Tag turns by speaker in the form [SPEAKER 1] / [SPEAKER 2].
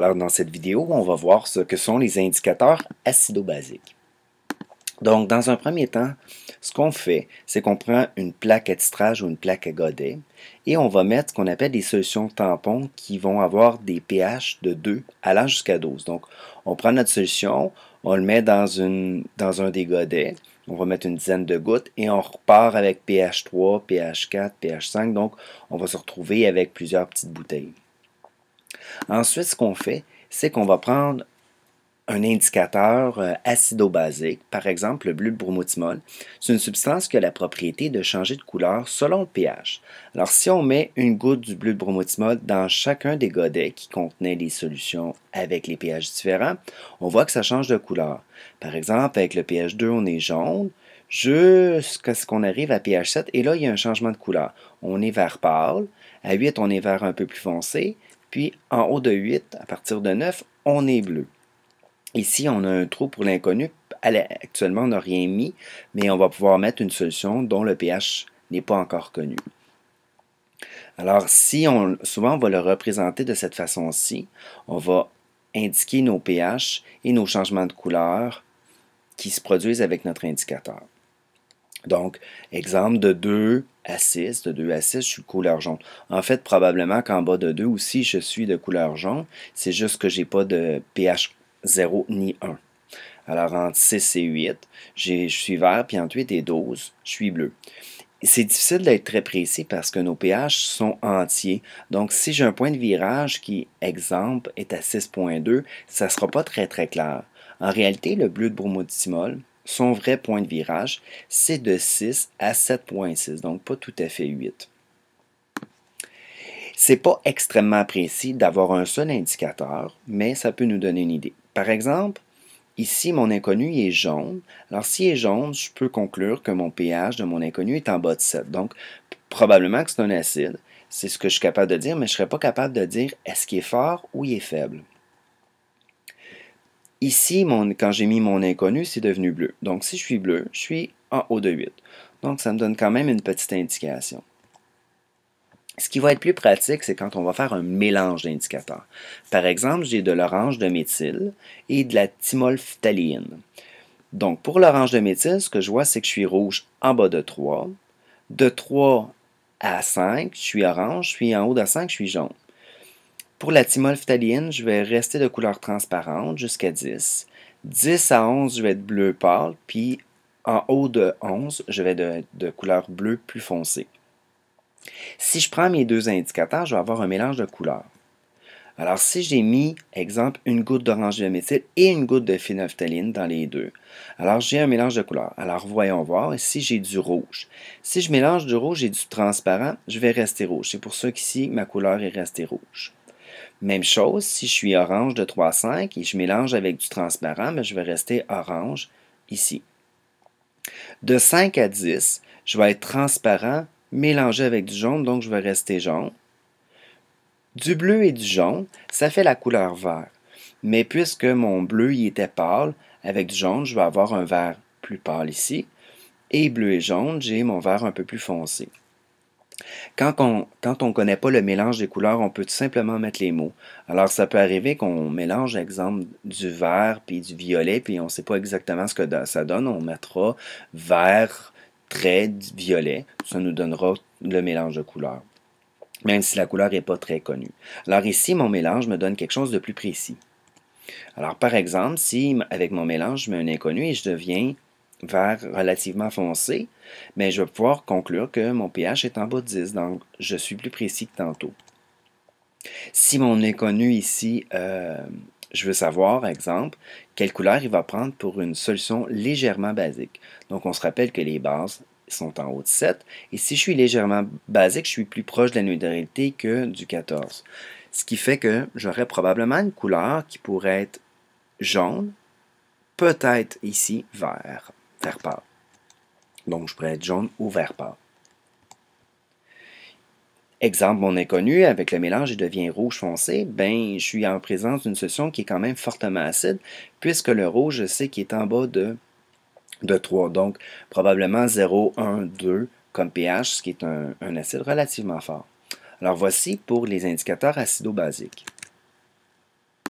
[SPEAKER 1] Alors, dans cette vidéo, on va voir ce que sont les indicateurs acido-basiques. Donc, dans un premier temps, ce qu'on fait, c'est qu'on prend une plaque à titrage ou une plaque à godet et on va mettre ce qu'on appelle des solutions tampons qui vont avoir des pH de 2 allant jusqu'à 12. Donc, on prend notre solution, on le met dans, dans un des godets, on va mettre une dizaine de gouttes et on repart avec pH 3, pH 4, pH 5. Donc, on va se retrouver avec plusieurs petites bouteilles. Ensuite, ce qu'on fait, c'est qu'on va prendre un indicateur euh, acido-basique, par exemple le bleu de bromothymol. C'est une substance qui a la propriété de changer de couleur selon le pH. Alors, si on met une goutte du bleu de bromothymol dans chacun des godets qui contenaient les solutions avec les pH différents, on voit que ça change de couleur. Par exemple, avec le pH 2, on est jaune jusqu'à ce qu'on arrive à pH 7, et là, il y a un changement de couleur. On est vert pâle, à 8, on est vert un peu plus foncé, puis en haut de 8, à partir de 9, on est bleu. Ici, on a un trou pour l'inconnu. Actuellement, on n'a rien mis, mais on va pouvoir mettre une solution dont le pH n'est pas encore connu. Alors, si on, souvent, on va le représenter de cette façon-ci, on va indiquer nos pH et nos changements de couleur qui se produisent avec notre indicateur. Donc, exemple de 2 à 6, de 2 à 6, je suis couleur jaune. En fait, probablement qu'en bas de 2 aussi, je suis de couleur jaune. C'est juste que je n'ai pas de pH 0 ni 1. Alors, entre 6 et 8, je suis vert, puis entre 8 et 12, je suis bleu. C'est difficile d'être très précis parce que nos pH sont entiers. Donc, si j'ai un point de virage qui, exemple, est à 6.2, ça ne sera pas très très clair. En réalité, le bleu de bromothymol, son vrai point de virage, c'est de 6 à 7.6, donc pas tout à fait 8. C'est pas extrêmement précis d'avoir un seul indicateur, mais ça peut nous donner une idée. Par exemple, ici mon inconnu est jaune. Alors s'il est jaune, je peux conclure que mon pH de mon inconnu est en bas de 7. Donc probablement que c'est un acide. C'est ce que je suis capable de dire, mais je ne serais pas capable de dire est-ce qu'il est fort ou il est faible. Ici, quand j'ai mis mon inconnu, c'est devenu bleu. Donc, si je suis bleu, je suis en haut de 8. Donc, ça me donne quand même une petite indication. Ce qui va être plus pratique, c'est quand on va faire un mélange d'indicateurs. Par exemple, j'ai de l'orange de méthyle et de la thymolphtaline. Donc, pour l'orange de méthyle, ce que je vois, c'est que je suis rouge en bas de 3. De 3 à 5, je suis orange. Je suis en haut de 5, je suis jaune. Pour la thymolphtaline, je vais rester de couleur transparente jusqu'à 10. 10 à 11, je vais être bleu pâle, puis en haut de 11, je vais être de, couleur bleue plus foncée. Si je prends mes deux indicateurs, je vais avoir un mélange de couleurs. Alors, si j'ai mis, exemple, une goutte d'orange de et une goutte de phénophtaline dans les deux, alors j'ai un mélange de couleurs. Alors, voyons voir ici, j'ai du rouge. Si je mélange du rouge et du transparent, je vais rester rouge. C'est pour ça qu'ici, ma couleur est restée rouge. Même chose, si je suis orange de 3,5 et je mélange avec du transparent, mais je vais rester orange ici. De 5 à 10, je vais être transparent mélangé avec du jaune, donc je vais rester jaune. Du bleu et du jaune, ça fait la couleur vert. Mais puisque mon bleu y était pâle, avec du jaune, je vais avoir un vert plus pâle ici. Et bleu et jaune, j'ai mon vert un peu plus foncé. Quand on ne connaît pas le mélange des couleurs, on peut tout simplement mettre les mots. Alors, ça peut arriver qu'on mélange, exemple, du vert puis du violet, puis on ne sait pas exactement ce que ça donne. On mettra vert, trait, violet. Ça nous donnera le mélange de couleurs, même si la couleur n'est pas très connue. Alors ici, mon mélange me donne quelque chose de plus précis. Alors, par exemple, si avec mon mélange, je mets un inconnu et je deviens vert relativement foncé, mais je vais pouvoir conclure que mon pH est en bas de 10, donc je suis plus précis que tantôt. Si mon inconnu ici, euh, je veux savoir, exemple, quelle couleur il va prendre pour une solution légèrement basique. Donc on se rappelle que les bases sont en haut de 7, et si je suis légèrement basique, je suis plus proche de la neutralité que du 14. Ce qui fait que j'aurais probablement une couleur qui pourrait être jaune, peut-être ici vert vert pâle. Donc, je pourrais être jaune ou vert pâle. Exemple, mon inconnu, avec le mélange, il devient rouge foncé. Ben, je suis en présence d'une solution qui est quand même fortement acide, puisque le rouge, je sais qu'il est en bas de, de 3. Donc, probablement 0, 1, 2 comme pH, ce qui est un, un acide relativement fort. Alors, voici pour les indicateurs acido-basiques.